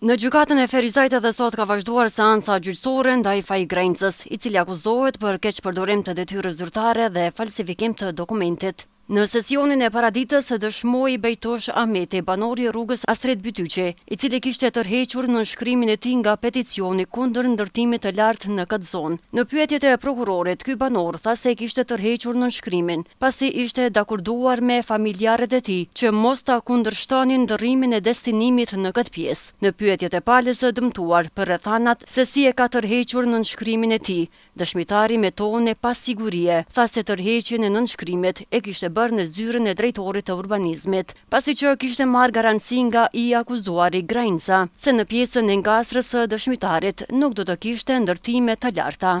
Në gjykatën e Ferizajt edhe sot ka vazhduar seanca gjyqësore ndaj Faik Graincës, i cili akuzohet për keqpërdorim të detyrës zyrtare dhe falsifikim të dokumentit. Në sesionin e paraditës dëshmoi Bejtush Ahmeti, banor i rrugës Astrit Bytyqi, i cili kishte tërhequr nënshkrimin e tij nga peticioni kundër ndërtimit të lartë në këtë zonë. Në pyetjet e prokurorit, ky banor tha se kishte tërhequr nënshkrimin, pasi ishte dakorduar me familjarët e tij që mos ta kundërshtonin ndërrimin e destinimit në këtë pjesë. Në pyetjet e palës së dëmtuar për rrethanat se si e ka tërhequr nënshkrimin e tij, dëshmitari me tone pasigurie tha se tërheqjen e nënshkrimit e kishte bërë në zyrën e drejtorit të urbanizmit, pasi që kishte marrë garanci nga i akuzuari Grainca se në pjesën e ngastrës së dëshmitarit nuk do të kishte ndërtime të larta.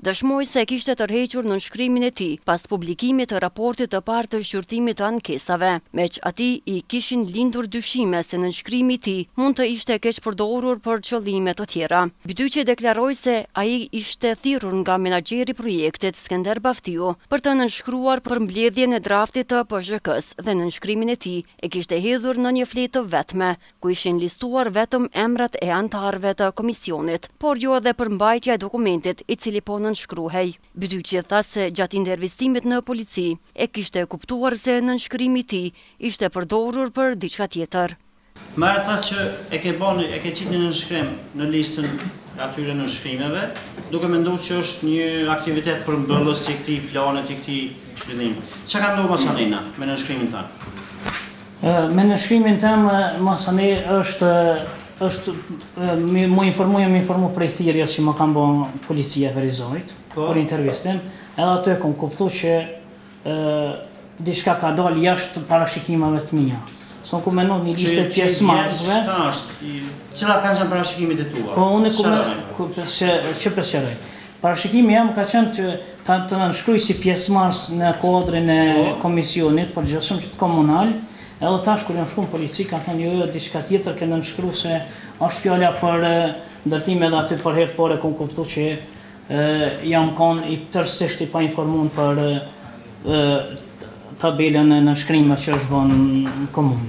dëshmoi se e kishte tërhequr nënshkrimin e tij pas publikimit të raportit të parë të shqyrtimit të ankesave, meqë atij i kishin lindur dyshime se nënshkrimi i tij mund të ishte keqpërdorur për qëllime të tjera. Bytyqi deklaroi se ai ishte thirrur nga menaxheri i projektit, Skënder Baftiu, për të nënshkruar për mbledhjen e draftit të PZHK-së dhe nënshkrimin e tij e kishte hedhur në një fletë të vetme, ku ishin listuar vetëm emrat e anëtarëve të komisionit, por jo edhe përmbajtja e dokumentit, i cili po nënshkruhej. Bytyqi tha se gjatë intervistimit në polici, e kishte kuptuar se nënshkrimi i tij ishte përdorur për diçka tjetër. More tha që e ke bo, e ke qitë një nënshkrim në listën e atyre nënshkrimeve, duke mendu që është një aktivitet përmbyllës i këtij plani, i këtij zhvillimi. Çka ka ndodh masanena me nënshkrimin tan? Me nënshkrimin tem masanej është është mu informu jam informu prej thirrjes që më ka bo policia e Ferizajt po. për intervistim, edhe aty e kom kuptu që ë diçka ka dol jashtë parashikimeve të mia. S'un kum menu një liste të pjesëmarrësve. Çfarë është? Çfarë kanë qenë parashikimet e tua? Po unë kum menu pse që pse Parashikimi jem ka qenë që të nënshkruj si pjesëmarrës në kuadrin e Komisionit të Përgjithshëm Komunal, edhe tash kur jam shku në polici kanë thënë jo jo diçka tjetër ke nënshkru se është fjala për ndërtim edhe aty për herë të parë e kom kuptu që jam kon i tërësisht i painformun për tabelën e nënshkrimeve që është bo në komunë.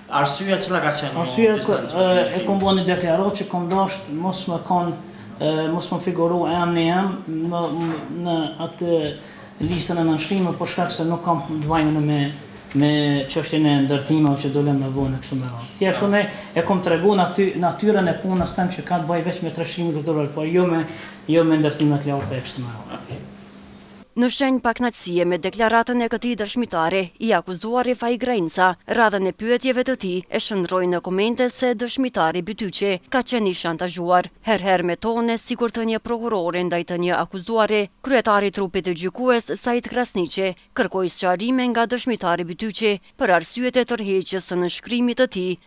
Arsyeja cila ka qenë? Arsyeja e kom bo një deklaratë që kom dasht mos me kon mos me figuru emni jem në atë listën e nënshkrimeve për shkak se nuk kam të bëj unë me me çështjen e ndërtimeve që dolën ma vonë kështu me radhë. Thjesht unë e kom tregu aty natyrën e punës tem që ka të bëj veç me trashëgiminë kulturore, por jo me jo me ndërtimet e larta kështu me radhë. Në shenjë pakënaqësie me deklaratën e këtij dëshmitari, i akuzuari Faik Grainca, radhën e pyetjeve të tij e shndrroi në komente se dëshmitari Bytyqi ka qenë i shantazhuar, herëherë me tone sikur të një prokurori ndaj të një akuzuari, kryetari i trupit gjykues, Sait Krasniqi, kërkoi sqarime nga dëshmitari Bytyqi për arsyet e tërheqjes së nënshkrimit të tij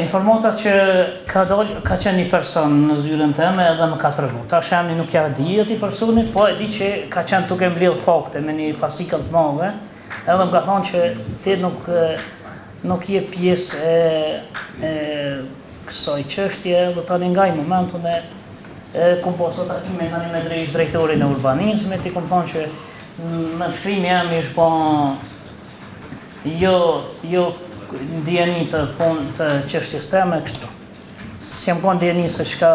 Informata që ka dal, ka qenë një person në zyrën teme edhe më ka tregu. Tash emrin nuk ja di atij personit, po e di që ka qenë tuj mbledh fakte me një fasikëll të madhe, edhe më ka thonë që ti nuk, nuk je pjesë e, e kësaj qështje, dhe tani nga ai moment unë e, e kom posë asaj tani me drejt drejtorin e urbanizmit, i kom thonë që nënshkrimi jem ish po Jo, jo n'dijeni te puna e të çështjes teme kështu. S'kem kon n'dijeni se çka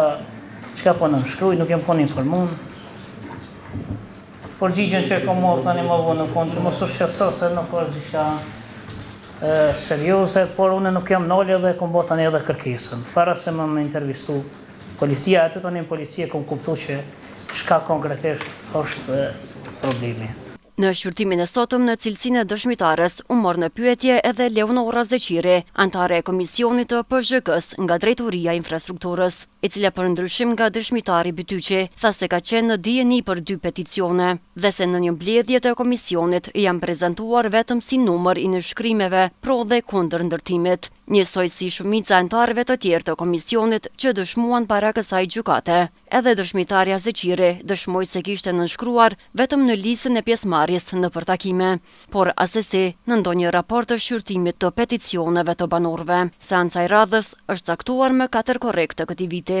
çka po nënshkruj, nuk jam kon i informuar. Përgjigjen që kom marrë tani më vonë në fund, që mos u shqetëso se nuk është diçka serioze, por unë nuk jam nalë dhe kom bërë tani edhe kërkesën. Para se më më intervistu policia, aty tani policia kom kuptu që çka konkretisht është problemi. Në shqyrtimin e sotëm në cilësinë e dëshmitares u mor në pyetje edhe Leonora Zeqiri, anëtare e Komisionit të PZHK-së nga Drejtoria e Infrastrukturës, e cila për ndryshim nga dëshmitari Bytyqi, tha se ka qenë në dijeni për dy peticione dhe se në një mbledhje të Komisionit i janë prezantuar vetëm si numër i nënshkrimeve pro dhe kundër ndërtimit, njësoj si shumica e anëtarëve të tjerë të Komisionit që dëshmuan para kësaj gjykate. Edhe dëshmitarja Zeqiri dëshmoi se kishte nënshkruar vetëm në listën e pjesëmarrjes nëpër takime, por asesi në ndonjë raport të shqyrtimit të peticioneve të banorëve. Seanca e radhës është caktuar më katër korrik të këtij viti.